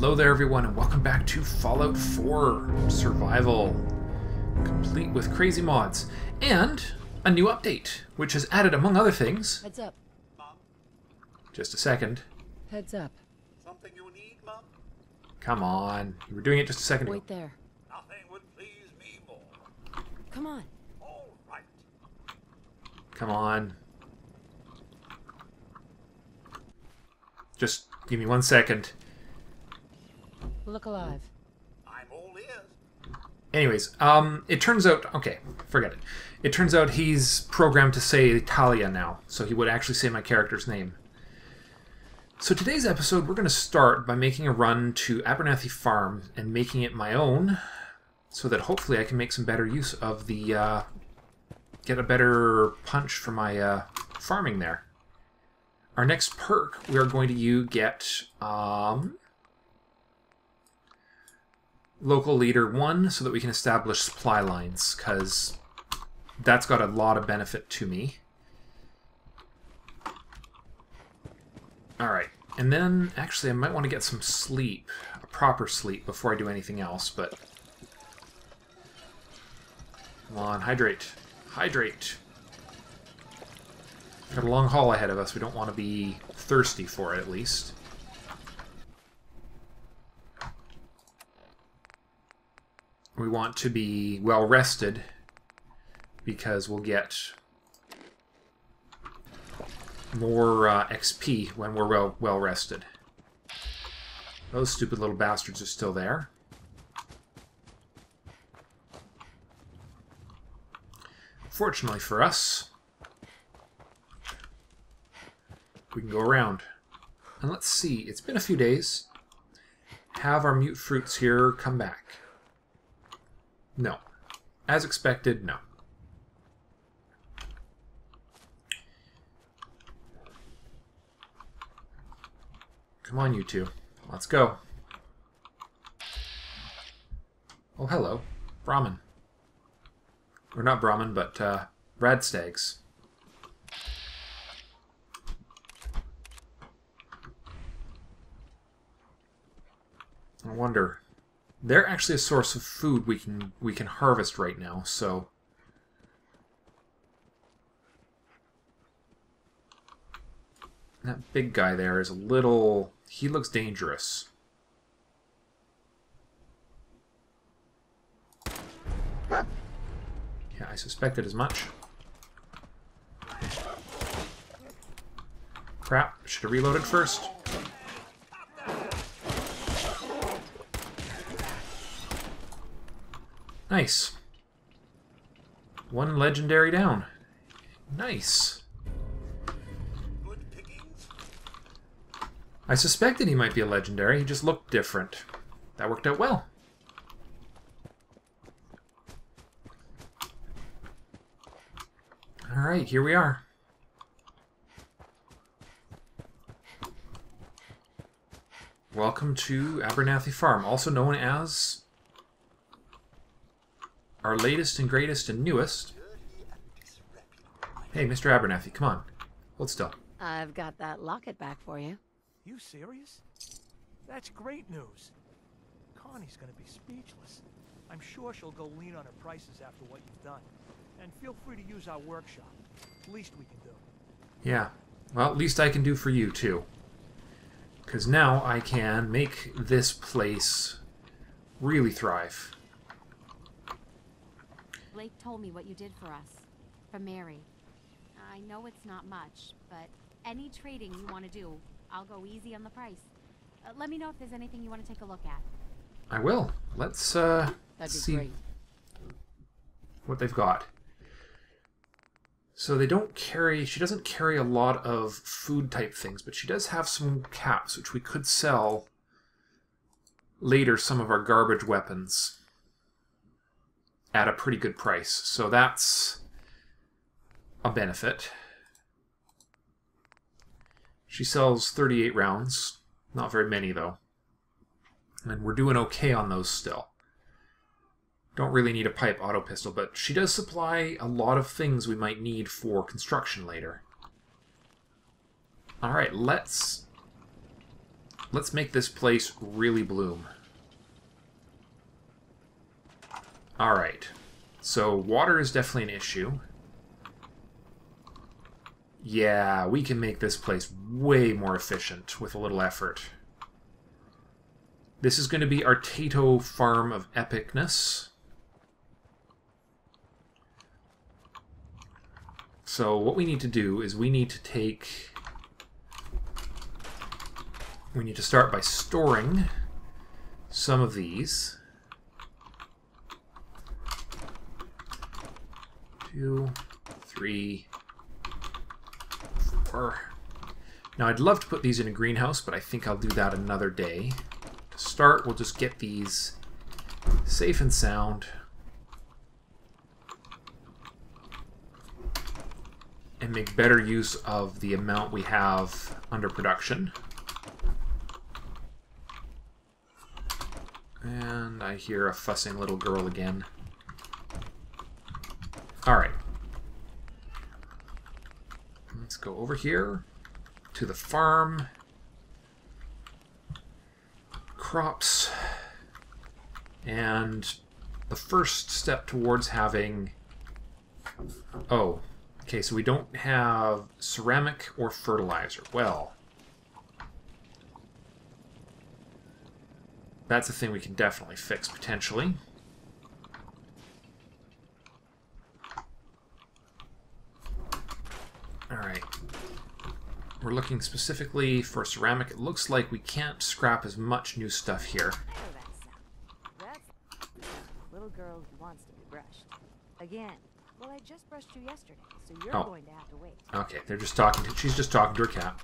Hello there everyone and welcome back to Fallout 4 Survival, complete with crazy mods, and a new update, which has added, among other things... Heads up. Just a second. Heads up. Something you need, Mum? Come on. You were doing it just a second ago. Wait there. Nothing would please me more. Come on. All right. Come on. Just give me one second. Look alive. I'm all ears. Anyways, um, it turns out... Okay, forget it. It turns out he's programmed to say Talia now, so he would actually say my character's name. So today's episode, we're going to start by making a run to Abernathy Farm and making it my own, so that hopefully I can make some better use of the, uh, get a better punch for my, uh, farming there. Our next perk, we are going to you get, um, local leader 1 so that we can establish supply lines, because that's got a lot of benefit to me. Alright, and then actually I might want to get some sleep, a proper sleep, before I do anything else, but... Come on, hydrate. Hydrate! Got a long haul ahead of us, we don't want to be thirsty for it at least. We want to be well rested because we'll get more uh, XP when we're well, well rested. Those stupid little bastards are still there. Fortunately for us, we can go around. And let's see, it's been a few days. Have our mute fruits here come back? No. As expected, no. Come on, you two. Let's go. Oh, hello. Brahmin. Or not Brahmin, but uh, Radstags. I wonder. They're actually a source of food we can we can harvest right now, so that big guy there is a little he looks dangerous. Yeah, I suspected as much. Crap, should have reloaded first. Nice. One legendary down. Nice. I suspected he might be a legendary, he just looked different. That worked out well. Alright, here we are. Welcome to Abernathy Farm, also known as our latest and greatest and newest. Hey, Mr. Abernathy, come on. Hold still. I've got that locket back for you. You serious? That's great news. Connie's gonna be speechless. I'm sure she'll go lean on her prices after what you've done. And feel free to use our workshop. Least we can do. Yeah. Well, at least I can do for you, too. Because now I can make this place really thrive. Blake told me what you did for us. For Mary. I know it's not much, but any trading you want to do, I'll go easy on the price. Uh, let me know if there's anything you want to take a look at. I will. Let's uh, see great. what they've got. So they don't carry, she doesn't carry a lot of food type things, but she does have some caps, which we could sell later, some of our garbage weapons at a pretty good price. So that's a benefit. She sells 38 rounds. Not very many, though. And we're doing okay on those still. Don't really need a pipe auto pistol, but she does supply a lot of things we might need for construction later. Alright, let's let's make this place really bloom. Alright. So water is definitely an issue. Yeah, we can make this place way more efficient with a little effort. This is going to be our Tato Farm of Epicness. So what we need to do is we need to take... We need to start by storing some of these. Two, three, four. Now I'd love to put these in a greenhouse, but I think I'll do that another day. To start, we'll just get these safe and sound. And make better use of the amount we have under production. And I hear a fussing little girl again. Alright. Let's go over here to the farm. Crops. And the first step towards having... Oh, okay, so we don't have ceramic or fertilizer. Well, that's a thing we can definitely fix, potentially. Alright. We're looking specifically for ceramic. It looks like we can't scrap as much new stuff here. I know that sound. That's little girl wants to be brushed. Again. Well, I just brushed you yesterday, so you're Oh. going to have to wait. Okay, they're just talking to... She's just talking to her cat.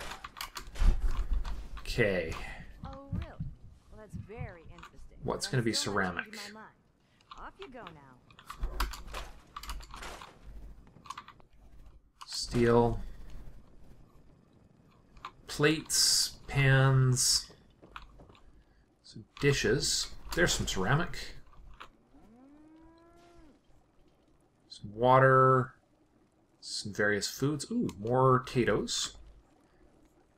Okay. Oh, really? Well, that's very interesting. What's gonna be still ceramic? changing my mind. Off you go now. Steel. Plates, pans, some dishes. There's some ceramic. Some water. Some various foods. Ooh, more potatoes.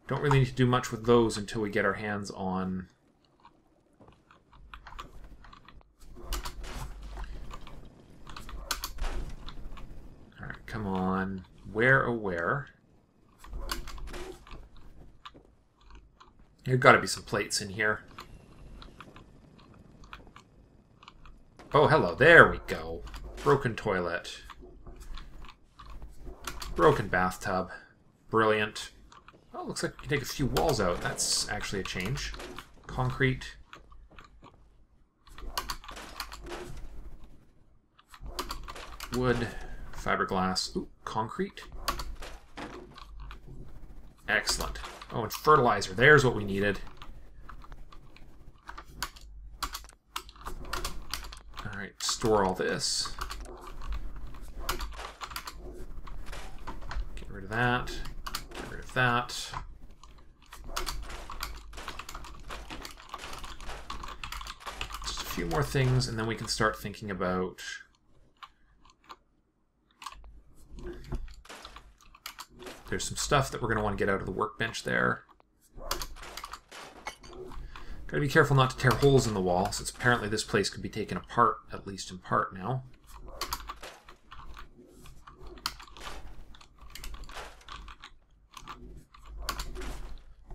Don't really need to do much with those until we get our hands on come on. Where, oh where? There gotta be some plates in here. Oh, hello. There we go. Broken toilet. Broken bathtub. Brilliant. Oh, looks like we can take a few walls out. That's actually a change. Concrete. Wood. Fiberglass. Ooh, concrete. Excellent. Oh, and fertilizer. There's what we needed. Alright, store all this. Get rid of that. Get rid of that. Just a few more things, and then we can start thinking about There's some stuff that we're going to want to get out of the workbench there. Gotta be careful not to tear holes in the wall, since apparently this place could be taken apart, at least in part now.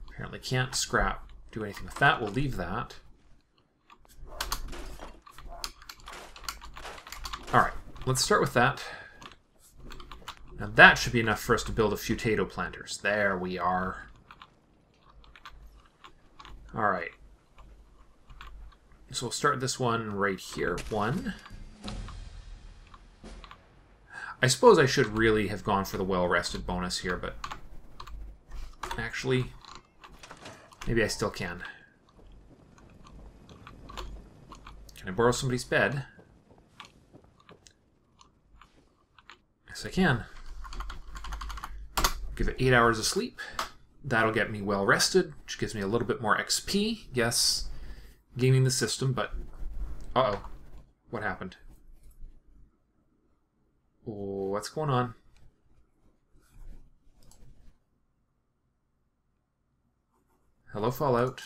Apparently can't scrap, do anything with that. We'll leave that. Alright, let's start with that. Now that should be enough for us to build a few potato planters. There we are. Alright. So we'll start this one right here. One. I suppose I should really have gone for the well-rested bonus here, but... Actually, maybe I still can. Can I borrow somebody's bed? Yes, I can. Give it 8 hours of sleep. That'll get me well rested, which gives me a little bit more XP. Yes, gaming the system, but... Uh-oh. What happened? Oh, what's going on? Hello, Fallout.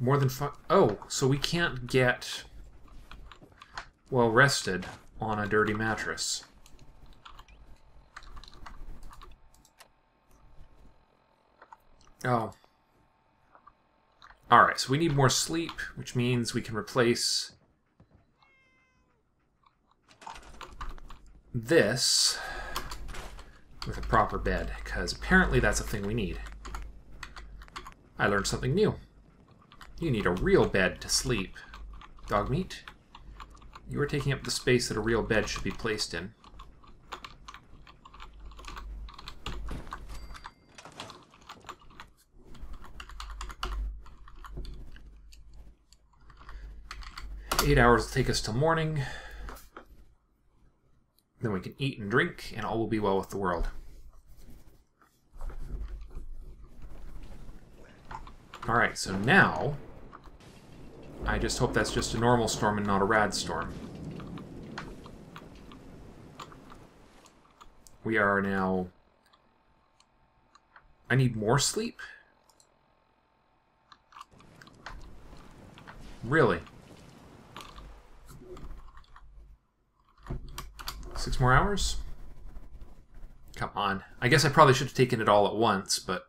More than five. Oh, so we can't get well rested on a dirty mattress. Oh. Alright, so we need more sleep, which means we can replace this with a proper bed, because apparently that's a thing we need. I learned something new. You need a real bed to sleep. Dogmeat? You are taking up the space that a real bed should be placed in. Eight hours will take us till morning. Then we can eat and drink, and all will be well with the world. Alright, so now... I just hope that's just a normal storm and not a rad storm. We are now... I need more sleep? Really? Six more hours? Come on. I guess I probably should have taken it all at once, but...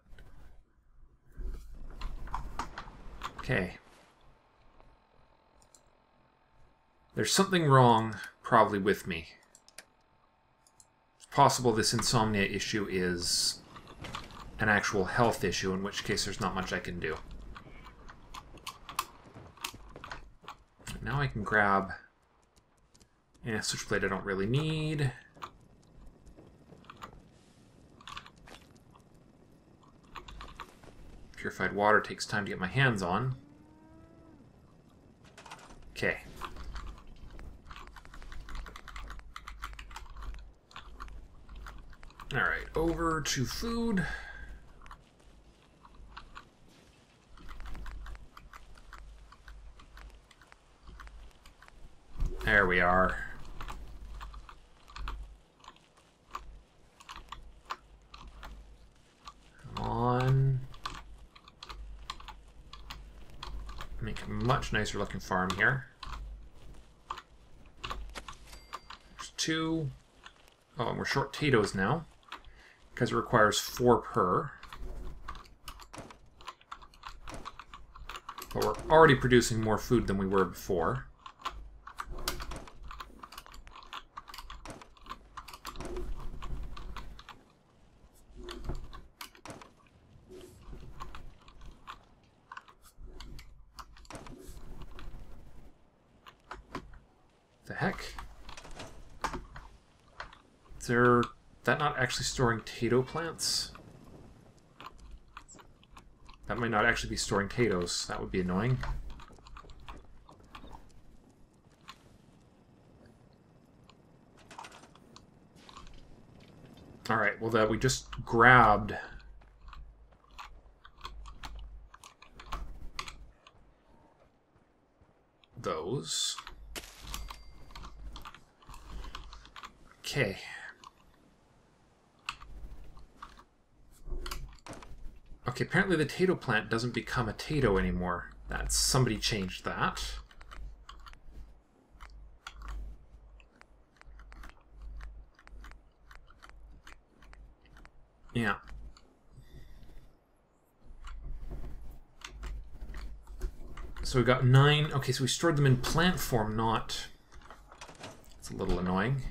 Okay. There's something wrong, probably, with me. It's possible this insomnia issue is an actual health issue, in which case there's not much I can do. Now I can grab yeah, switchblade I don't really need. Purified water takes time to get my hands on. Okay. Alright, over to food. There we are. Come on. Make a much nicer looking farm here. There's two. Oh, and we're short potatoes now. Because it requires four per. But we're already producing more food than we were before. The heck? Is there that not actually storing tato plants? That might not actually be storing potatoes. That would be annoying. Alright, well that we just grabbed those. Okay. Okay, apparently the tato plant doesn't become a tato anymore. That's somebody changed that. Yeah. So we got nine. Okay, so we stored them in plant form, not... It's a little annoying.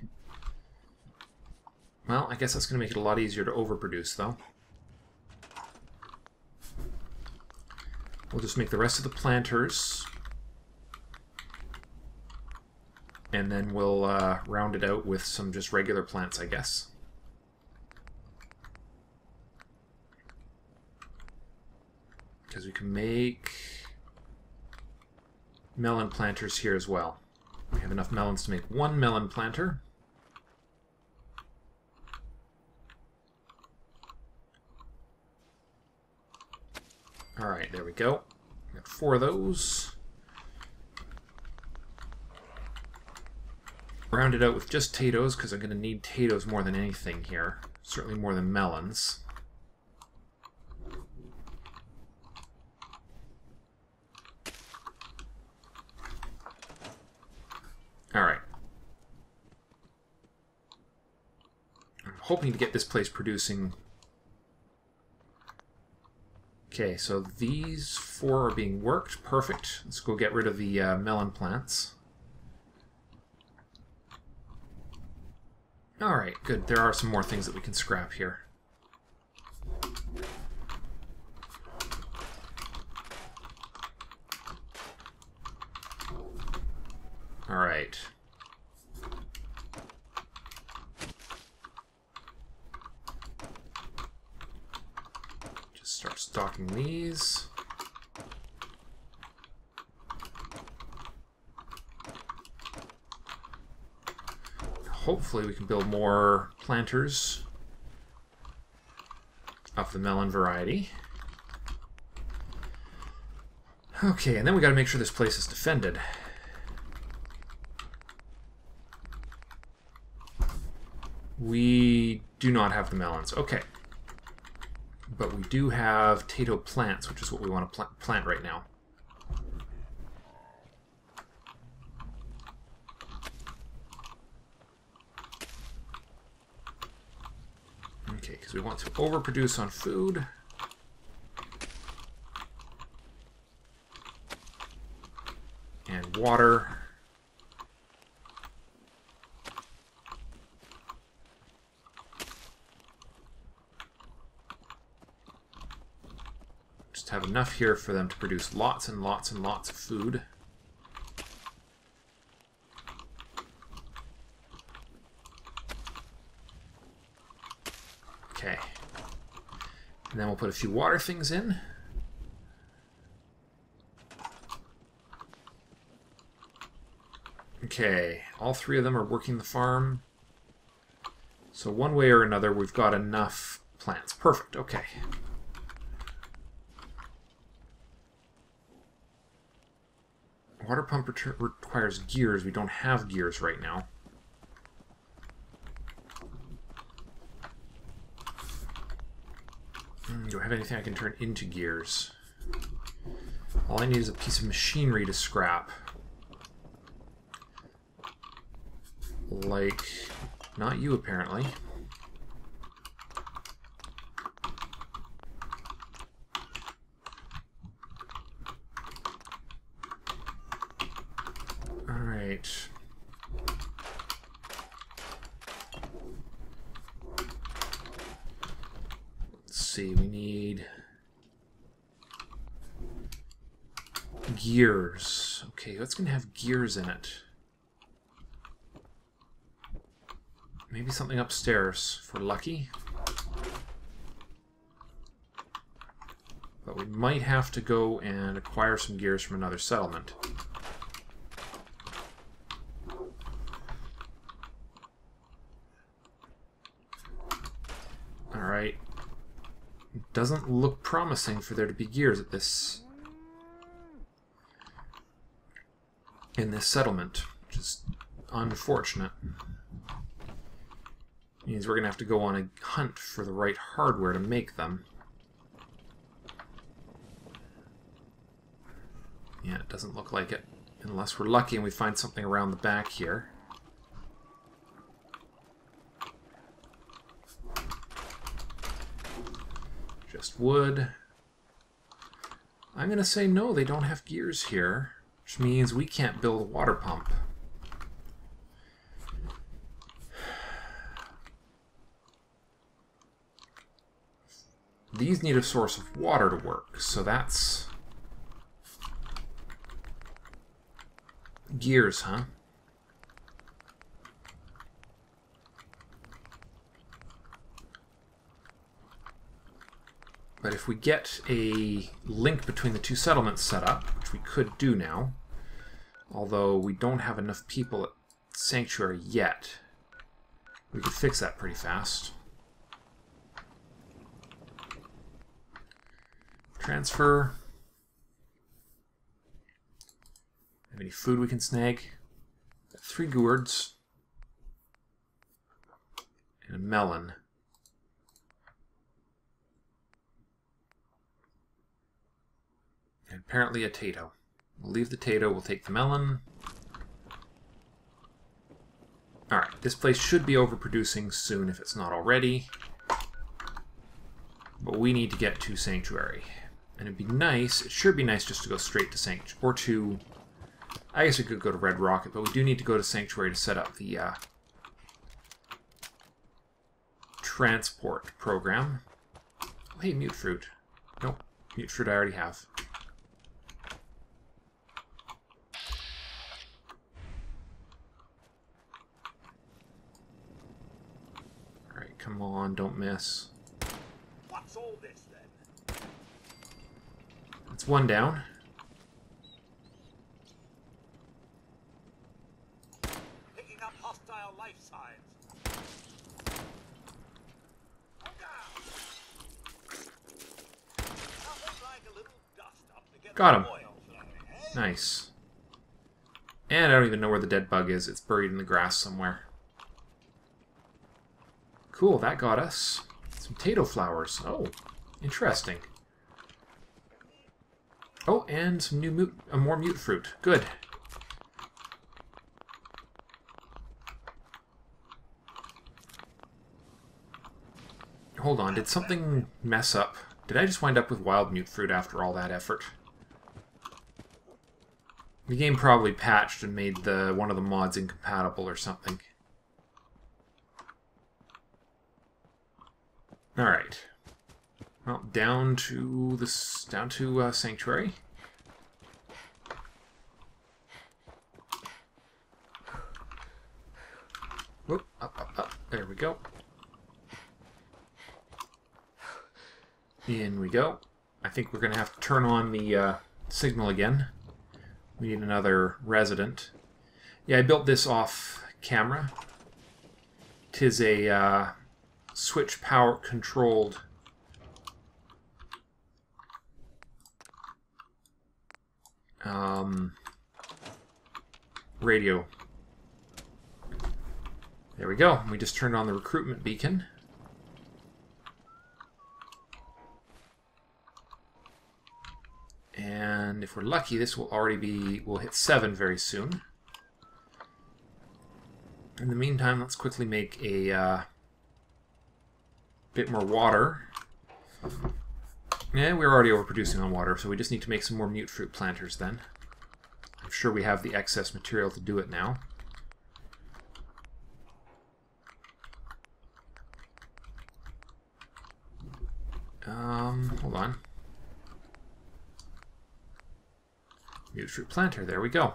Well, I guess that's going to make it a lot easier to overproduce, though. We'll just make the rest of the planters. And then we'll uh, round it out with some just regular plants, I guess. Because we can make melon planters here as well. We have enough melons to make one melon planter. Alright, there we go. Got four of those. Round it out with just potatoes, because I'm going to need potatoes more than anything here. Certainly more than melons. Alright. I'm hoping to get this place producing Okay, so these four are being worked. Perfect. Let's go get rid of the uh, melon plants. Alright, good. There are some more things that we can scrap here. Alright. Just start stocking these. Hopefully we can build more planters of the melon variety. Okay, and then we got to make sure this place is defended. We do not have the melons. Okay. But we do have tato plants, which is what we want to pl plant right now. Okay, because we want to overproduce on food. And water. Just have enough here for them to produce lots and lots and lots of food. Okay. And then we'll put a few water things in. Okay, all three of them are working the farm. So one way or another, we've got enough plants. Perfect, okay. Water pump requires gears. We don't have gears right now. Hmm, do I have anything I can turn into gears? All I need is a piece of machinery to scrap. Like, not you apparently. Alright. Let's see, we need gears. Okay, what's gonna have gears in it? Maybe something upstairs for lucky. But we might have to go and acquire some gears from another settlement. Alright. Doesn't look promising for there to be gears at this... in this settlement, which is unfortunate. Means we're going to have to go on a hunt for the right hardware to make them. Yeah, it doesn't look like it. Unless we're lucky and we find something around the back here. Just wood. I'm going to say no, they don't have gears here. Which means we can't build a water pump. These need a source of water to work, so that's... Gears, huh? But if we get a link between the two settlements set up, which we could do now, although we don't have enough people at Sanctuary yet, we could fix that pretty fast. Transfer. Have any food we can snag? Three gourds. And a melon. And apparently a tato. We'll leave the tato, we'll take the melon. Alright, this place should be overproducing soon if it's not already. But we need to get to Sanctuary. And it'd be nice, it should be nice just to go straight to Sanctuary, or to... I guess we could go to Red Rocket, but we do need to go to Sanctuary to set up the uh, transport program. Oh, hey, Mute Fruit. Nope, Mute Fruit I already have. Alright, come on, don't miss. What's all this then? That's one down. Picking up hostile life signs. Like a little dust up to get Got him. eh? Nice. And I don't even know where the dead bug is. It's buried in the grass somewhere. Cool, that got us. Some potato flowers. Oh, interesting. Oh, and some new mute, uh, more mute fruit. Good. Hold on, did something mess up? Did I just wind up with wild mute fruit after all that effort? The game probably patched and made the one of the mods incompatible or something. All right. Well, down to this, down to uh, sanctuary. Whoop, up, up, up. There we go. In we go. I think we're going to have to turn on the uh, signal again. We need another resident. Yeah, I built this off camera. Tis a uh, switch power controlled um, radio. There we go. We just turned on the recruitment beacon. And if we're lucky, this will already be, we'll hit 7 very soon. In the meantime, let's quickly make a uh, bit more water. Yeah, we're already overproducing on water, so we just need to make some more mute fruit planters then. I'm sure we have the excess material to do it now. Um, hold on. Mute fruit planter, there we go.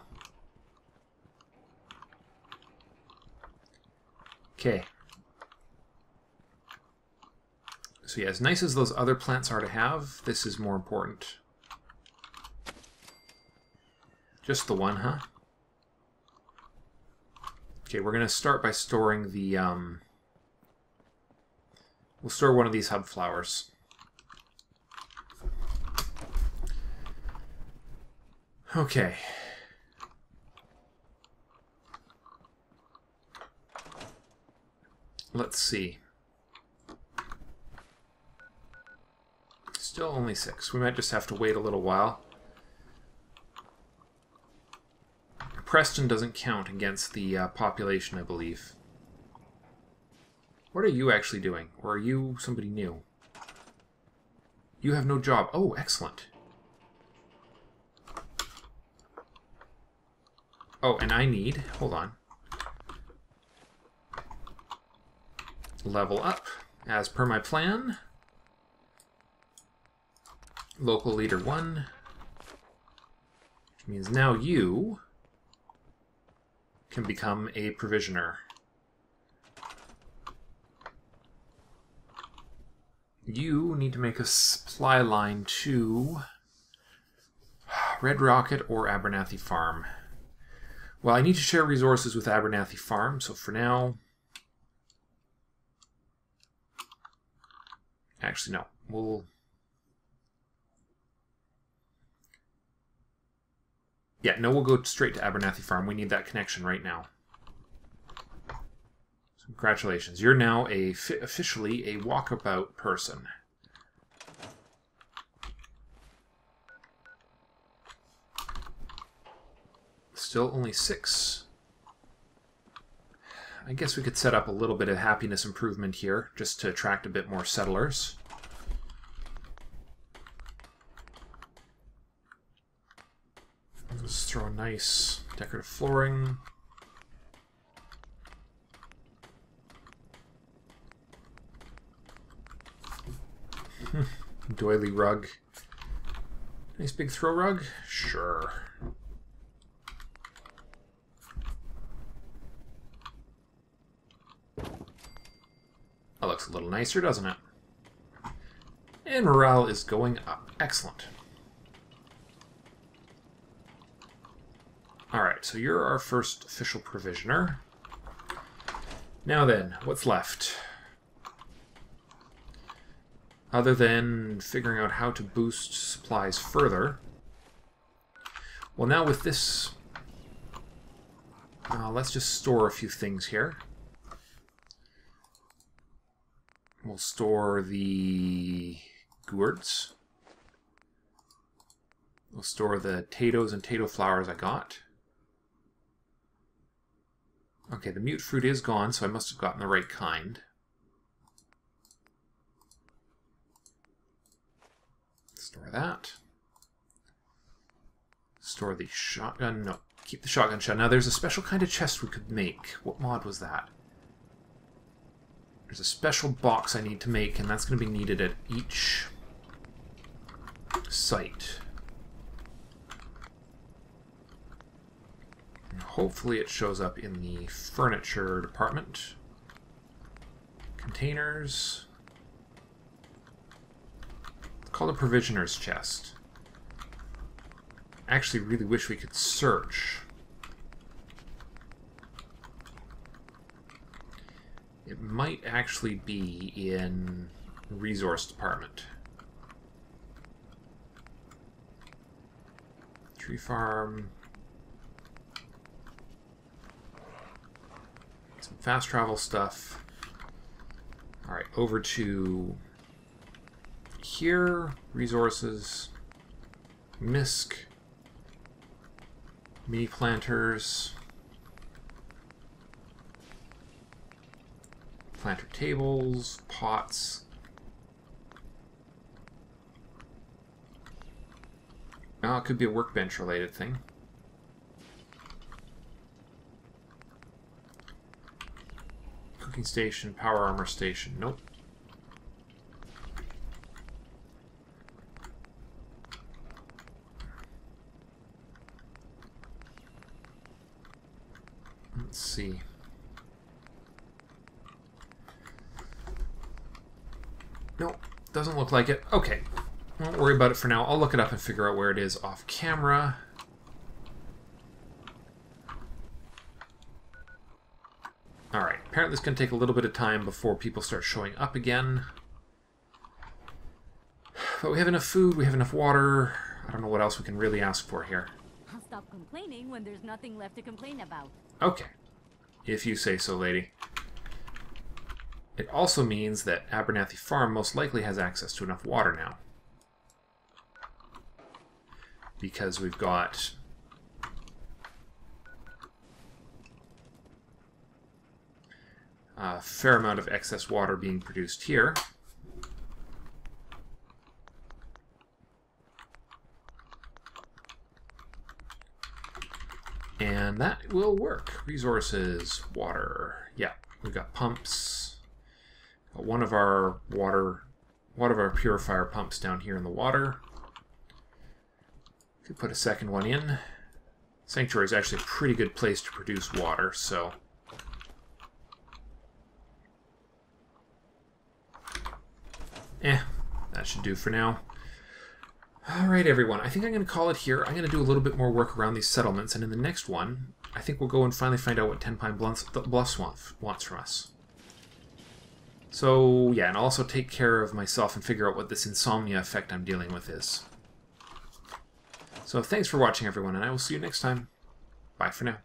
Okay. So yeah, as nice as those other plants are to have, this is more important. Just the one, huh? Okay, we're going to start by storing the... Um, we'll store one of these hub flowers. Okay. Let's see. Still only six. We might just have to wait a little while. Preston doesn't count against the uh, population, I believe. What are you actually doing? Or are you somebody new? You have no job. Oh, excellent. Oh, and I need... Hold on. Level up, as per my plan. Local leader 1. Which means now you can become a provisioner. You need to make a supply line to Red Rocket or Abernathy Farm. Well, I need to share resources with Abernathy Farm, so for now... Actually, no. We'll... Yeah, no, we'll go straight to Abernathy Farm. We need that connection right now. So congratulations. You're now a officially a walkabout person. Still only six. I guess we could set up a little bit of happiness improvement here, just to attract a bit more settlers. Let's throw a nice decorative flooring. Hmm, doily rug. Nice big throw rug? Sure. That looks a little nicer, doesn't it? And morale is going up. Excellent. Alright, so you're our first official provisioner. Now then, what's left? Other than figuring out how to boost supplies further. Well, now with this... Uh, let's just store a few things here. We'll store the gourds. We'll store the potatoes and tato flowers I got. Okay, the mute fruit is gone, so I must have gotten the right kind. Store that. Store the shotgun. No, keep the shotgun shot. Now, there's a special kind of chest we could make. What mod was that? There's a special box I need to make, and that's going to be needed at each site. Hopefully it shows up in the furniture department. Containers. It's called a provisioner's chest. I actually really wish we could search. It might actually be in resource department. Tree farm. Fast travel stuff. Alright, over to here. Resources. MISC. Mini planters. Planter tables, pots. Oh, it could be a workbench related thing. Cooking station, power armor station. Nope. Let's see. Nope, doesn't look like it. Okay, won't worry about it for now. I'll look it up and figure out where it is off camera. Alright, apparently it's going to take a little bit of time before people start showing up again. But we have enough food, we have enough water. I don't know what else we can really ask for here. I'll stop complaining when there's nothing left to complain about. Okay. If you say so, lady. It also means that Abernathy Farm most likely has access to enough water now. Because we've got... a fair amount of excess water being produced here. And that will work. Resources, water. Yeah, we've got pumps. Got one of our water, one of our purifier pumps down here in the water. Could put a second one in. Sanctuary is actually a pretty good place to produce water, so... Eh, that should do for now. Alright, everyone. I think I'm going to call it here. I'm going to do a little bit more work around these settlements, and in the next one, I think we'll go and finally find out what Ten Pine Bluffs, Bluffs wants from us. So, yeah, and I'll also take care of myself and figure out what this insomnia effect I'm dealing with is. So thanks for watching, everyone, and I will see you next time. Bye for now.